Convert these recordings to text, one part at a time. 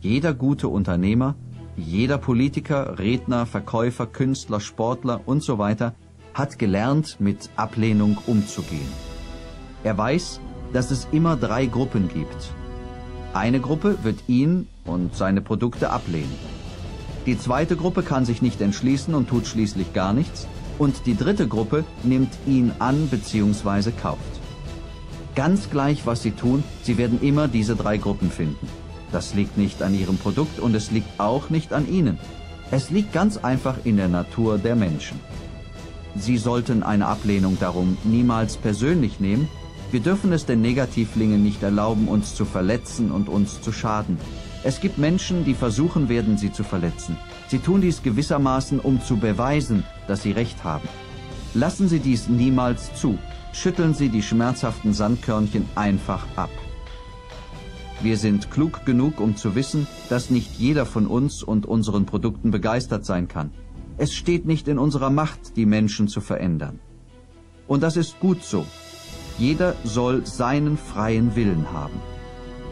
Jeder gute Unternehmer, jeder Politiker, Redner, Verkäufer, Künstler, Sportler und so weiter hat gelernt, mit Ablehnung umzugehen. Er weiß, dass es immer drei Gruppen gibt. Eine Gruppe wird ihn und seine Produkte ablehnen. Die zweite Gruppe kann sich nicht entschließen und tut schließlich gar nichts. Und die dritte Gruppe nimmt ihn an bzw. kauft. Ganz gleich, was sie tun, sie werden immer diese drei Gruppen finden. Das liegt nicht an ihrem Produkt und es liegt auch nicht an ihnen. Es liegt ganz einfach in der Natur der Menschen. Sie sollten eine Ablehnung darum niemals persönlich nehmen. Wir dürfen es den Negativlingen nicht erlauben, uns zu verletzen und uns zu schaden. Es gibt Menschen, die versuchen werden, sie zu verletzen. Sie tun dies gewissermaßen, um zu beweisen, dass sie Recht haben. Lassen Sie dies niemals zu. Schütteln Sie die schmerzhaften Sandkörnchen einfach ab. Wir sind klug genug, um zu wissen, dass nicht jeder von uns und unseren Produkten begeistert sein kann. Es steht nicht in unserer Macht, die Menschen zu verändern. Und das ist gut so. Jeder soll seinen freien Willen haben.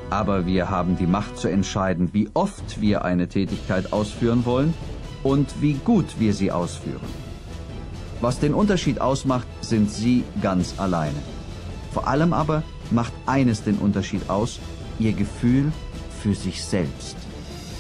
Aber wir haben die Macht zu entscheiden, wie oft wir eine Tätigkeit ausführen wollen und wie gut wir sie ausführen. Was den Unterschied ausmacht, sind Sie ganz alleine. Vor allem aber macht eines den Unterschied aus, Ihr Gefühl für sich selbst.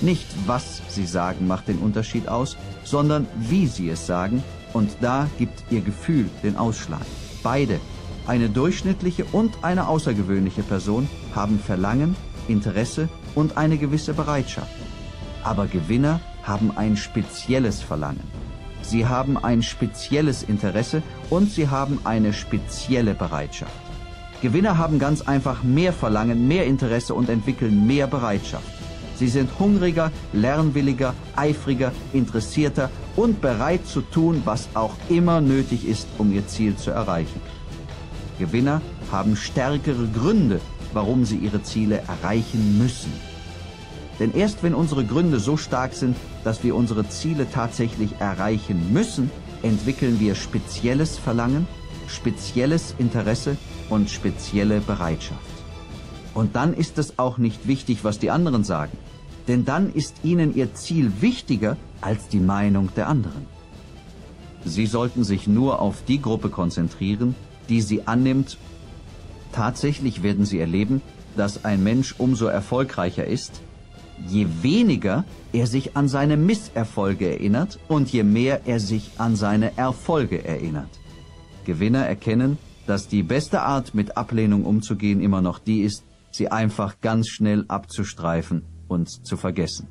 Nicht was Sie sagen macht den Unterschied aus, sondern wie Sie es sagen und da gibt Ihr Gefühl den Ausschlag. Beide eine durchschnittliche und eine außergewöhnliche Person haben Verlangen, Interesse und eine gewisse Bereitschaft. Aber Gewinner haben ein spezielles Verlangen. Sie haben ein spezielles Interesse und sie haben eine spezielle Bereitschaft. Gewinner haben ganz einfach mehr Verlangen, mehr Interesse und entwickeln mehr Bereitschaft. Sie sind hungriger, lernwilliger, eifriger, interessierter und bereit zu tun, was auch immer nötig ist, um ihr Ziel zu erreichen. Gewinner haben stärkere Gründe, warum sie ihre Ziele erreichen müssen. Denn erst wenn unsere Gründe so stark sind, dass wir unsere Ziele tatsächlich erreichen müssen, entwickeln wir spezielles Verlangen, spezielles Interesse und spezielle Bereitschaft. Und dann ist es auch nicht wichtig, was die anderen sagen, denn dann ist ihnen ihr Ziel wichtiger als die Meinung der anderen. Sie sollten sich nur auf die Gruppe konzentrieren, die sie annimmt. Tatsächlich werden sie erleben, dass ein Mensch umso erfolgreicher ist, je weniger er sich an seine Misserfolge erinnert und je mehr er sich an seine Erfolge erinnert. Gewinner erkennen, dass die beste Art, mit Ablehnung umzugehen, immer noch die ist, sie einfach ganz schnell abzustreifen und zu vergessen.